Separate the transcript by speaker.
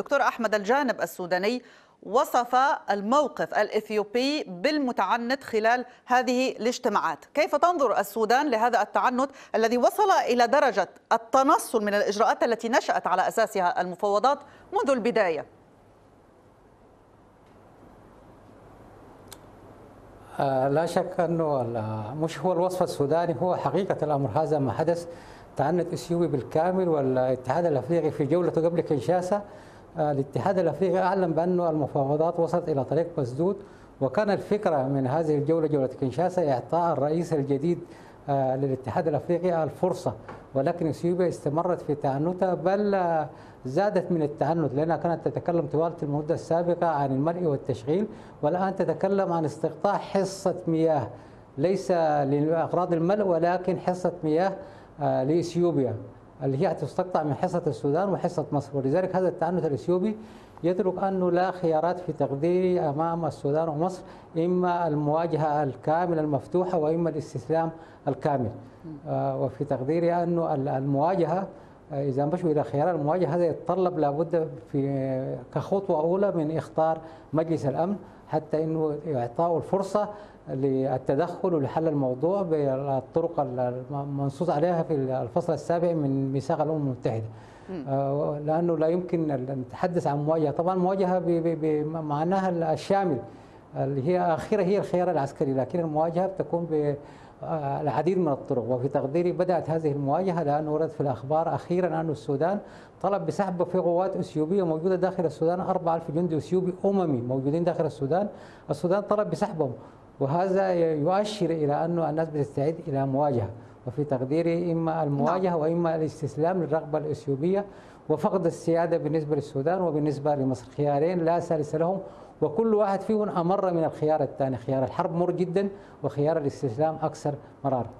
Speaker 1: دكتور أحمد الجانب السوداني وصف الموقف الإثيوبي بالمتعنت خلال هذه الاجتماعات. كيف تنظر السودان لهذا التعنت الذي وصل إلى درجة التنصل من الإجراءات التي نشأت على أساسها المفاوضات منذ البداية؟
Speaker 2: آه لا شك أنه مش هو الوصف السوداني هو حقيقة الأمر. هذا ما حدث. تعنت اثيوبيا بالكامل والاتحاد الأفريقي في جولته قبل كنشاسا آه، الاتحاد الأفريقي أعلن بانه المفاوضات وصلت إلى طريق مسدود وكان الفكرة من هذه الجولة جولة كنشاسا إعطاء الرئيس الجديد آه، للاتحاد الأفريقي الفرصة ولكن إثيوبيا استمرت في تعنتها بل آه، زادت من التعنت لأنها كانت تتكلم طوال المدة السابقة عن المرء والتشغيل والآن تتكلم عن استقطاع حصة مياه. ليس لأغراض الملء ولكن حصة مياه آه، لإثيوبيا. اللي هي تستقطع من حصة السودان وحصة مصر. ولذلك هذا التعنت الإثيوبي يترك أنه لا خيارات في تقديري أمام السودان ومصر إما المواجهة الكاملة المفتوحة وإما الاستسلام الكامل. آه، وفي تقديري أنه المواجهة آه، إذا مشوا إلى خيار المواجهة هذا يتطلب لابد في كخطوة أولى من اختار مجلس الأمن حتى إنه اعطائه الفرصة للتدخل ولحل الموضوع بالطرق المنصوص عليها في الفصل السابع من ميثاق الأمم المتحدة. آه، لأنه لا يمكن أن نتحدث عن مواجهة، طبعا مواجهة بمعناها الشامل. اللي هي اخرها هي الخيار العسكري، لكن المواجهة بتكون العديد من الطرق. وفي تقديري بدأت هذه المواجهة لأنه ورد في الأخبار أخيرا أن السودان طلب بسحب في قوات أثيوبية موجودة داخل السودان 4000 جندي أثيوبي أممي موجودين داخل السودان. السودان طلب بسحبهم وهذا يؤشر إلى أنه الناس بتستعد إلى مواجهة. وفي تقديري إما المواجهة وإما الاستسلام للرغبة الإثيوبية وفقد السيادة بالنسبة للسودان وبالنسبة لمصر. خيارين لا ثالث لهم وكل واحد فيهم أمر من الخيار الثاني خيار الحرب مر جدا وخيار الاستسلام أكثر مرارة